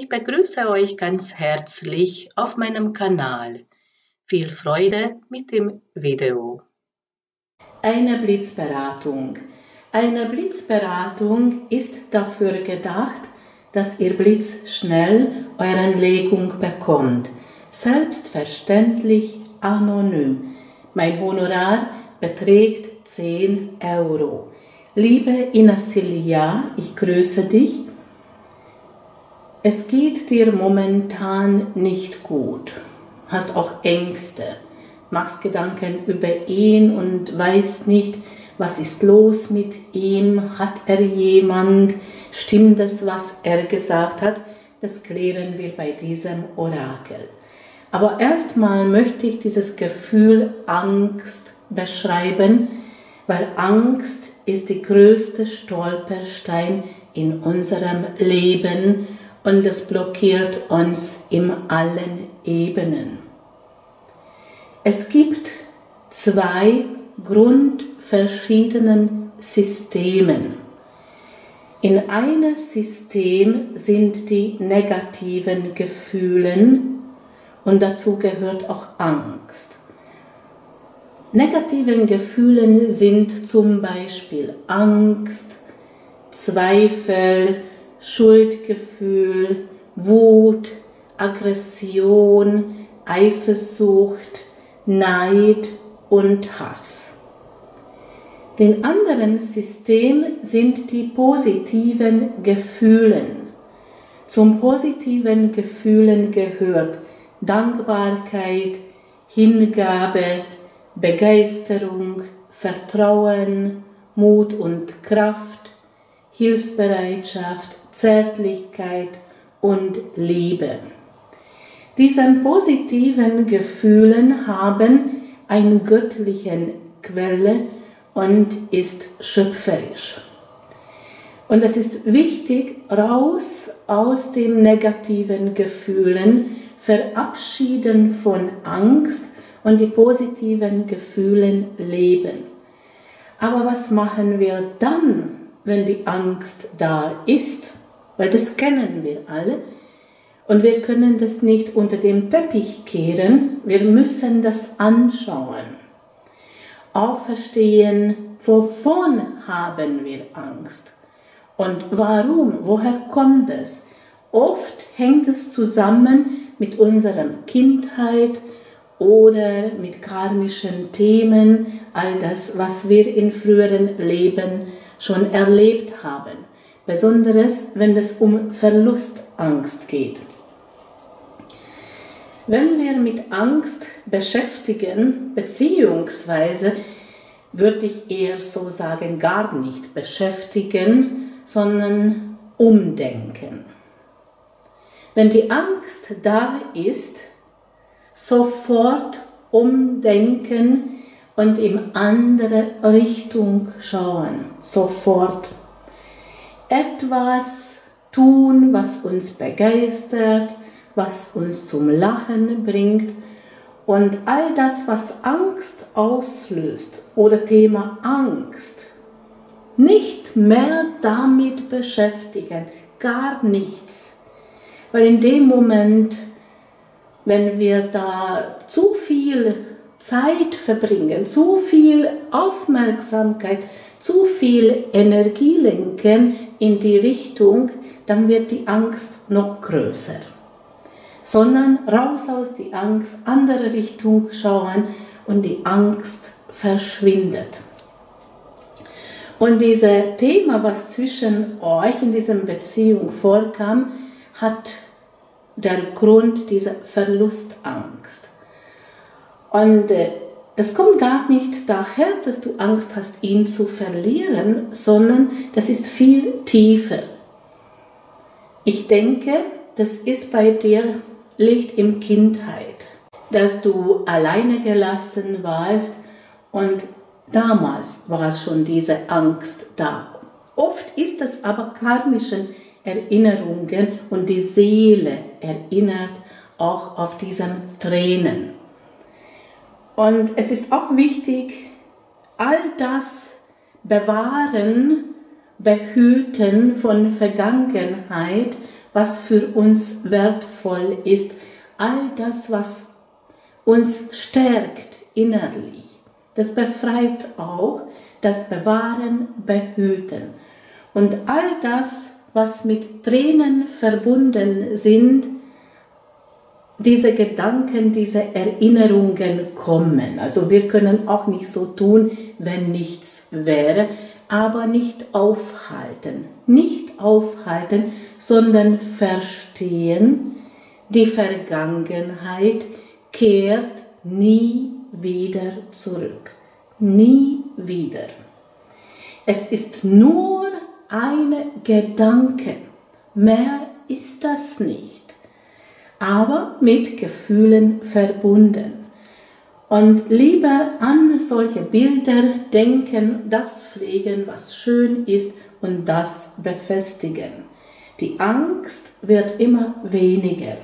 Ich begrüße euch ganz herzlich auf meinem Kanal. Viel Freude mit dem Video. Eine Blitzberatung. Eine Blitzberatung ist dafür gedacht, dass ihr blitzschnell euren Legung bekommt. Selbstverständlich anonym. Mein Honorar beträgt 10 Euro. Liebe Inasilia, ich grüße dich. Es geht dir momentan nicht gut, hast auch Ängste, machst Gedanken über ihn und weißt nicht, was ist los mit ihm, hat er jemand, stimmt es, was er gesagt hat, das klären wir bei diesem Orakel. Aber erstmal möchte ich dieses Gefühl Angst beschreiben, weil Angst ist die größte Stolperstein in unserem Leben und es blockiert uns in allen Ebenen. Es gibt zwei grundverschiedenen Systemen. In einem System sind die negativen Gefühle und dazu gehört auch Angst. Negativen Gefühle sind zum Beispiel Angst, Zweifel, Schuldgefühl, Wut, Aggression, Eifersucht, Neid und Hass. Den anderen System sind die positiven Gefühle. Zum positiven Gefühlen gehört Dankbarkeit, Hingabe, Begeisterung, Vertrauen, Mut und Kraft, Hilfsbereitschaft, Zärtlichkeit und Liebe. Diese positiven Gefühle haben eine göttliche Quelle und ist schöpferisch. Und es ist wichtig, raus aus den negativen Gefühlen, verabschieden von Angst und die positiven Gefühle leben. Aber was machen wir dann, wenn die Angst da ist? Weil das kennen wir alle. Und wir können das nicht unter dem Teppich kehren, wir müssen das anschauen. Auch verstehen, wovon haben wir Angst und warum, woher kommt es. Oft hängt es zusammen mit unserer Kindheit, oder mit karmischen Themen, all das, was wir in früheren Leben schon erlebt haben. Besonders wenn es um Verlustangst geht. Wenn wir mit Angst beschäftigen, beziehungsweise würde ich eher so sagen, gar nicht beschäftigen, sondern umdenken. Wenn die Angst da ist, sofort umdenken und in andere Richtung schauen. Sofort. Etwas tun, was uns begeistert, was uns zum Lachen bringt und all das, was Angst auslöst oder Thema Angst, nicht mehr damit beschäftigen, gar nichts. Weil in dem Moment wenn wir da zu viel Zeit verbringen, zu viel Aufmerksamkeit, zu viel Energie lenken in die Richtung, dann wird die Angst noch größer. Sondern raus aus die Angst, andere Richtung schauen und die Angst verschwindet. Und dieses Thema, was zwischen euch in dieser Beziehung vorkam, hat der Grund dieser Verlustangst. Und äh, das kommt gar nicht daher, dass du Angst hast, ihn zu verlieren, sondern das ist viel tiefer. Ich denke, das ist bei dir, liegt in Kindheit, dass du alleine gelassen warst und damals war schon diese Angst da. Oft ist das aber karmischen Erinnerungen und die Seele erinnert auch auf diesen Tränen. Und es ist auch wichtig, all das bewahren, behüten von Vergangenheit, was für uns wertvoll ist, all das, was uns stärkt innerlich. Das befreit auch, das Bewahren, Behüten. Und all das, was mit Tränen verbunden sind, diese Gedanken, diese Erinnerungen kommen. Also wir können auch nicht so tun, wenn nichts wäre, aber nicht aufhalten. Nicht aufhalten, sondern verstehen, die Vergangenheit kehrt nie wieder zurück. Nie wieder. Es ist nur ein Gedanke. Mehr ist das nicht aber mit Gefühlen verbunden. Und lieber an solche Bilder denken, das pflegen, was schön ist und das befestigen. Die Angst wird immer weniger.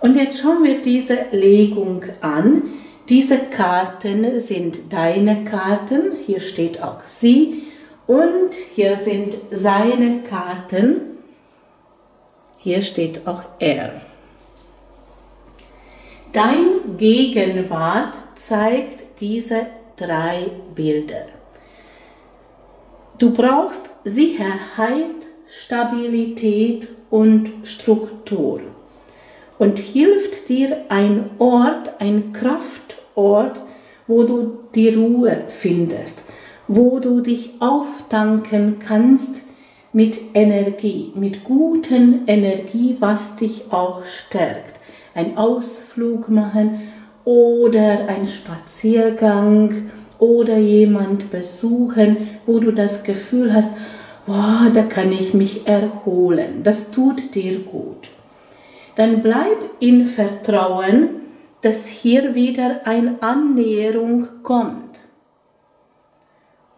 Und jetzt schauen wir diese Legung an. Diese Karten sind deine Karten. Hier steht auch sie. Und hier sind seine Karten. Hier steht auch er. Dein Gegenwart zeigt diese drei Bilder. Du brauchst Sicherheit, Stabilität und Struktur. Und hilft dir ein Ort, ein Kraftort, wo du die Ruhe findest, wo du dich auftanken kannst mit Energie, mit guten Energie, was dich auch stärkt einen Ausflug machen oder einen Spaziergang oder jemand besuchen, wo du das Gefühl hast, wow, da kann ich mich erholen. Das tut dir gut. Dann bleib in Vertrauen, dass hier wieder eine Annäherung kommt.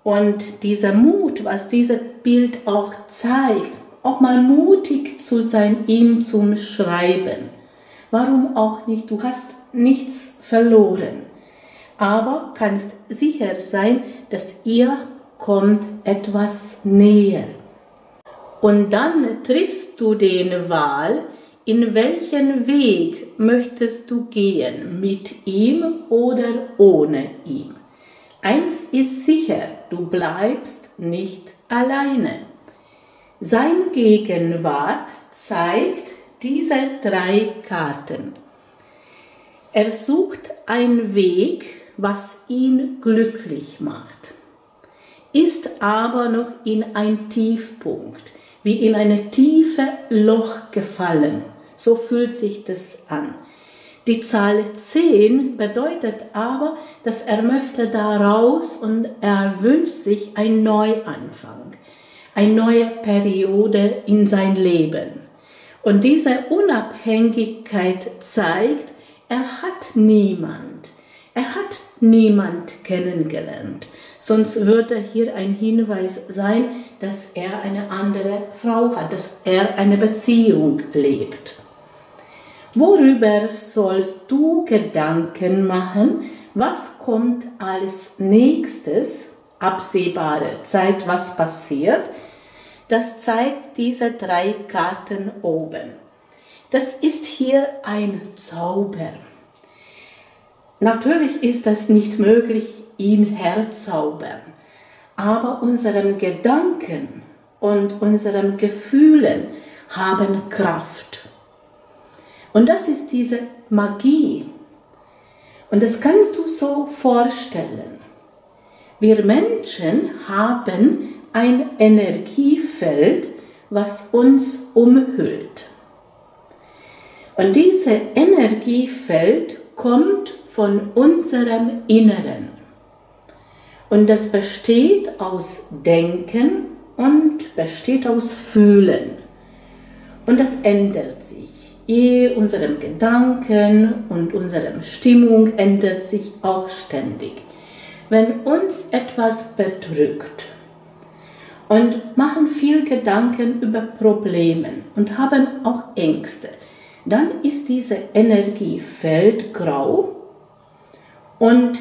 Und dieser Mut, was dieses Bild auch zeigt, auch mal mutig zu sein, ihm zum Schreiben Warum auch nicht? Du hast nichts verloren. Aber kannst sicher sein, dass ihr kommt etwas näher. Und dann triffst du den Wahl, in welchen Weg möchtest du gehen, mit ihm oder ohne ihm. Eins ist sicher, du bleibst nicht alleine. Sein Gegenwart zeigt, diese drei Karten. Er sucht einen Weg, was ihn glücklich macht, ist aber noch in ein Tiefpunkt, wie in eine tiefe Loch gefallen. So fühlt sich das an. Die Zahl 10 bedeutet aber, dass er möchte da raus und er wünscht sich einen Neuanfang, eine neue Periode in sein Leben. Und diese Unabhängigkeit zeigt, er hat niemand, er hat niemand kennengelernt. Sonst würde hier ein Hinweis sein, dass er eine andere Frau hat, dass er eine Beziehung lebt. Worüber sollst du Gedanken machen? Was kommt als nächstes, absehbare Zeit, was passiert? Das zeigt diese drei Karten oben. Das ist hier ein Zauber. Natürlich ist es nicht möglich, ihn herzaubern, aber unseren Gedanken und unseren Gefühlen haben Kraft. Und das ist diese Magie. Und das kannst du so vorstellen. Wir Menschen haben ein Energiefeld, was uns umhüllt. Und dieses Energiefeld kommt von unserem Inneren. Und das besteht aus Denken und besteht aus Fühlen. Und das ändert sich. Je unserem Gedanken und unserer Stimmung ändert sich auch ständig. Wenn uns etwas bedrückt, und machen viel Gedanken über Probleme und haben auch Ängste. Dann ist diese Energiefeld grau und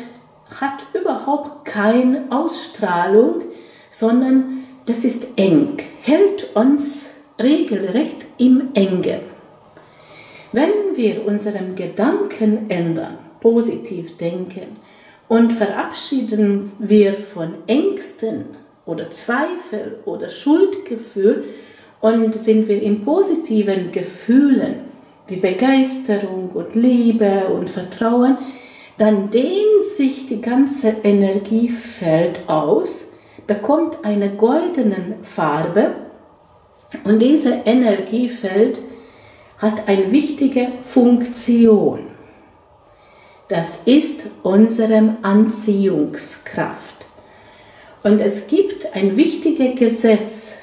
hat überhaupt keine Ausstrahlung, sondern das ist eng, hält uns regelrecht im Engen. Wenn wir unseren Gedanken ändern, positiv denken und verabschieden wir von Ängsten oder Zweifel oder Schuldgefühl und sind wir in positiven Gefühlen wie Begeisterung und Liebe und Vertrauen, dann dehnt sich die ganze Energiefeld aus, bekommt eine goldene Farbe und dieses Energiefeld hat eine wichtige Funktion. Das ist unsere Anziehungskraft. Und es gibt ein wichtiges Gesetz,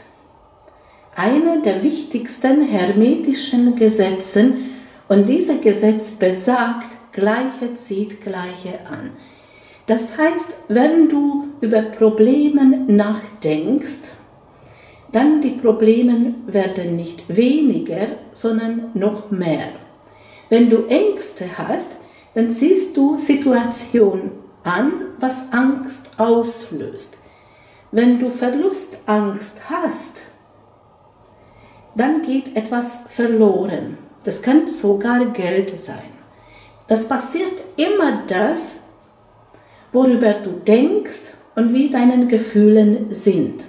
einer der wichtigsten hermetischen Gesetze, und dieses Gesetz besagt, Gleiche zieht Gleiche an. Das heißt, wenn du über Probleme nachdenkst, dann die Probleme werden nicht weniger, sondern noch mehr. Wenn du Ängste hast, dann siehst du Situationen an, was Angst auslöst. Wenn du Verlustangst hast, dann geht etwas verloren. Das kann sogar Geld sein. Das passiert immer das, worüber du denkst und wie deine Gefühle sind.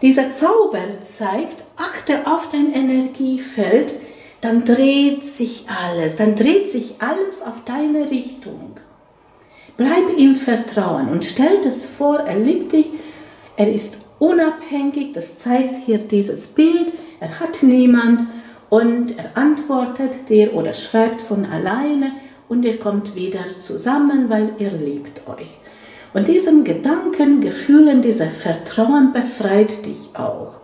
Dieser Zauber zeigt, achte auf dein Energiefeld, dann dreht sich alles, dann dreht sich alles auf deine Richtung. Bleib im Vertrauen und stell es vor, er liebt dich, er ist unabhängig, das zeigt hier dieses Bild, er hat niemand und er antwortet dir oder schreibt von alleine und ihr kommt wieder zusammen, weil ihr liebt euch. Und diesen Gedanken, Gefühlen, dieser Vertrauen befreit dich auch.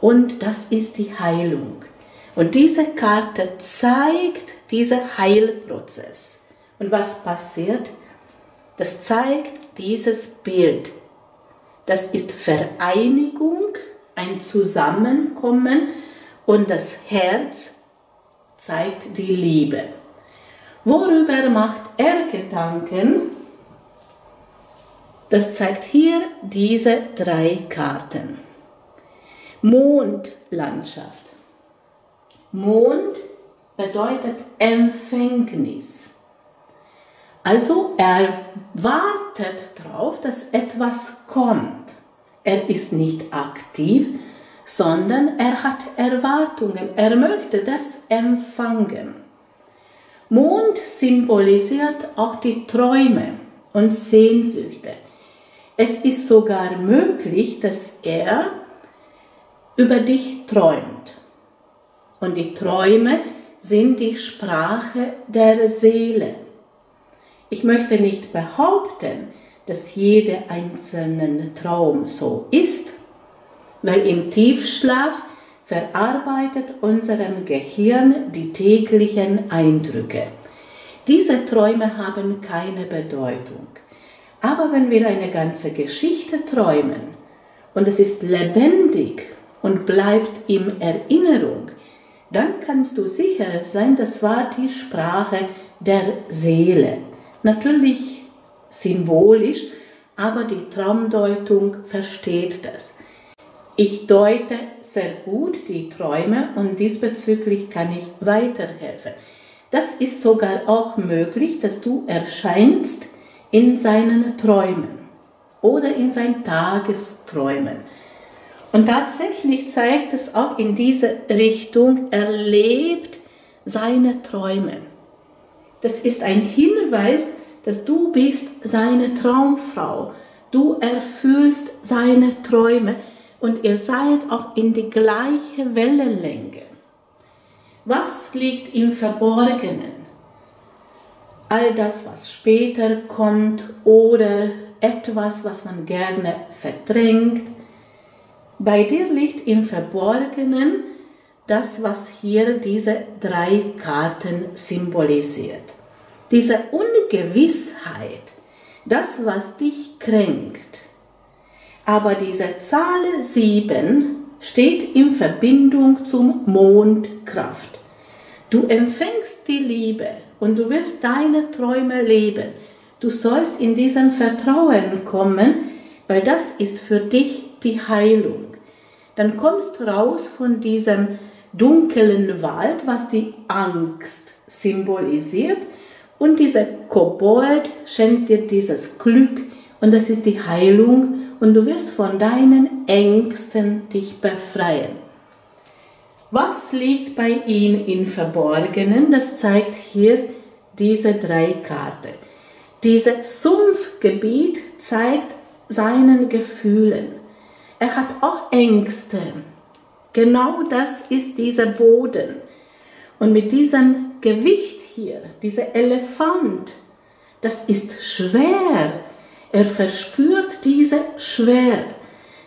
Und das ist die Heilung. Und diese Karte zeigt diesen Heilprozess. Und was passiert? Das zeigt dieses Bild. Das ist Vereinigung, ein Zusammenkommen und das Herz zeigt die Liebe. Worüber macht er Gedanken? Das zeigt hier diese drei Karten. Mondlandschaft. Mond bedeutet Empfängnis. Also er wartet darauf, dass etwas kommt. Er ist nicht aktiv, sondern er hat Erwartungen. Er möchte das empfangen. Mond symbolisiert auch die Träume und Sehnsüchte. Es ist sogar möglich, dass er über dich träumt. Und die Träume sind die Sprache der Seele. Ich möchte nicht behaupten, dass jeder einzelne Traum so ist, weil im Tiefschlaf verarbeitet unserem Gehirn die täglichen Eindrücke. Diese Träume haben keine Bedeutung. Aber wenn wir eine ganze Geschichte träumen und es ist lebendig und bleibt in Erinnerung, dann kannst du sicher sein, das war die Sprache der Seele. Natürlich symbolisch, aber die Traumdeutung versteht das. Ich deute sehr gut die Träume und diesbezüglich kann ich weiterhelfen. Das ist sogar auch möglich, dass du erscheinst in seinen Träumen oder in seinen Tagesträumen. Und tatsächlich zeigt es auch in diese Richtung, er lebt seine Träume. Das ist ein Hinweis, dass du bist seine Traumfrau. Du erfüllst seine Träume und ihr seid auch in die gleiche Wellenlänge. Was liegt im Verborgenen? All das, was später kommt oder etwas, was man gerne verdrängt. Bei dir liegt im Verborgenen das, was hier diese drei Karten symbolisiert. Diese Ungewissheit, das, was dich kränkt. Aber diese Zahl 7 steht in Verbindung zum Mondkraft. Du empfängst die Liebe und du wirst deine Träume leben. Du sollst in diesem Vertrauen kommen, weil das ist für dich die Heilung. Dann kommst raus von diesem dunklen Wald, was die Angst symbolisiert. Und dieser Kobold schenkt dir dieses Glück und das ist die Heilung und du wirst von deinen Ängsten dich befreien. Was liegt bei ihm im Verborgenen? Das zeigt hier diese drei Karten. Dieses Sumpfgebiet zeigt seinen Gefühlen. Er hat auch Ängste. Genau das ist dieser Boden. Und mit diesem Gewicht hier, dieser Elefant, das ist schwer. Er verspürt diese Schwer.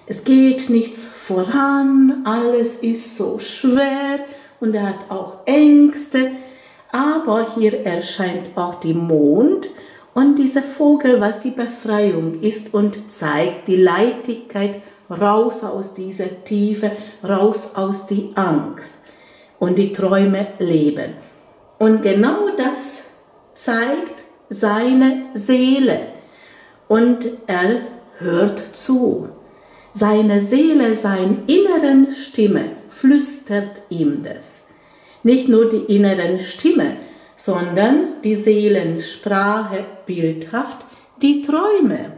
Es geht nichts voran, alles ist so schwer und er hat auch Ängste. Aber hier erscheint auch die Mond und dieser Vogel, was die Befreiung ist und zeigt die Leichtigkeit raus aus dieser Tiefe, raus aus die Angst und die Träume leben. Und genau das zeigt seine Seele und er hört zu. Seine Seele, seine inneren Stimme flüstert ihm das. Nicht nur die inneren Stimme, sondern die Seelensprache bildhaft, die Träume.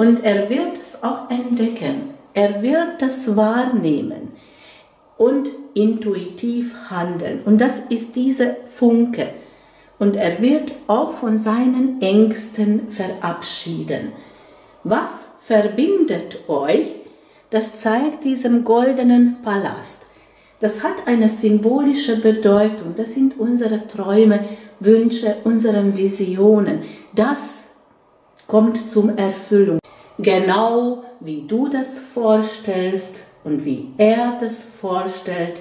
Und er wird es auch entdecken, er wird das wahrnehmen und intuitiv handeln. Und das ist diese Funke. Und er wird auch von seinen Ängsten verabschieden. Was verbindet euch? Das zeigt diesem goldenen Palast. Das hat eine symbolische Bedeutung. Das sind unsere Träume, Wünsche, unsere Visionen. Das kommt zum Erfüllung. Genau wie du das vorstellst und wie er das vorstellt.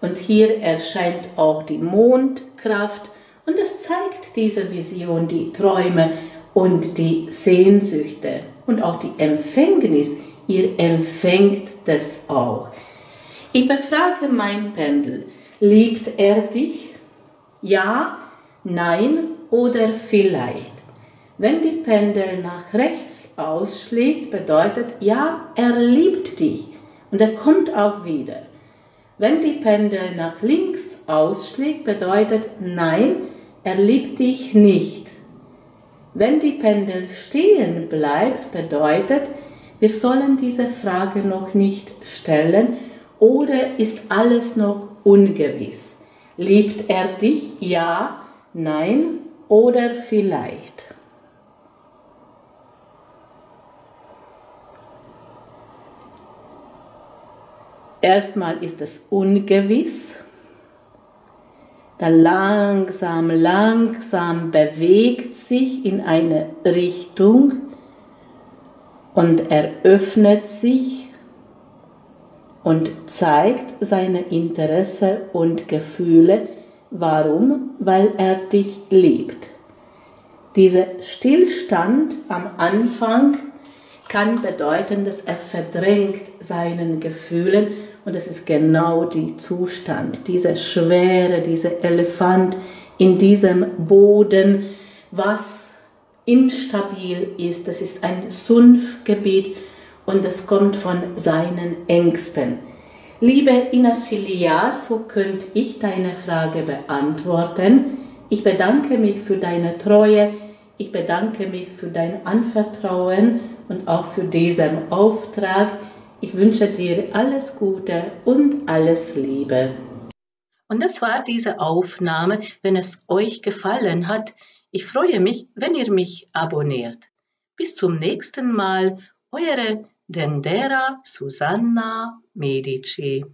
Und hier erscheint auch die Mondkraft und es zeigt diese Vision, die Träume und die Sehnsüchte und auch die Empfängnis. Ihr empfängt das auch. Ich befrage mein Pendel, liebt er dich? Ja, nein oder vielleicht. Wenn die Pendel nach rechts ausschlägt, bedeutet ja, er liebt dich und er kommt auch wieder. Wenn die Pendel nach links ausschlägt, bedeutet nein, er liebt dich nicht. Wenn die Pendel stehen bleibt, bedeutet, wir sollen diese Frage noch nicht stellen oder ist alles noch ungewiss? Liebt er dich? Ja, nein oder vielleicht? Erstmal ist es ungewiss, dann langsam, langsam bewegt sich in eine Richtung und eröffnet sich und zeigt seine Interesse und Gefühle. Warum? Weil er dich liebt. Dieser Stillstand am Anfang kann bedeuten, dass er verdrängt seinen Gefühlen und das ist genau der Zustand, diese Schwere, dieser Elefant in diesem Boden, was instabil ist. Das ist ein Sumpfgebiet und es kommt von seinen Ängsten. Liebe Inasilia, so könnte ich deine Frage beantworten. Ich bedanke mich für deine Treue, ich bedanke mich für dein Anvertrauen und auch für diesen Auftrag. Ich wünsche dir alles Gute und alles Liebe. Und das war diese Aufnahme. Wenn es euch gefallen hat, ich freue mich, wenn ihr mich abonniert. Bis zum nächsten Mal, eure Dendera Susanna Medici